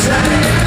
Keep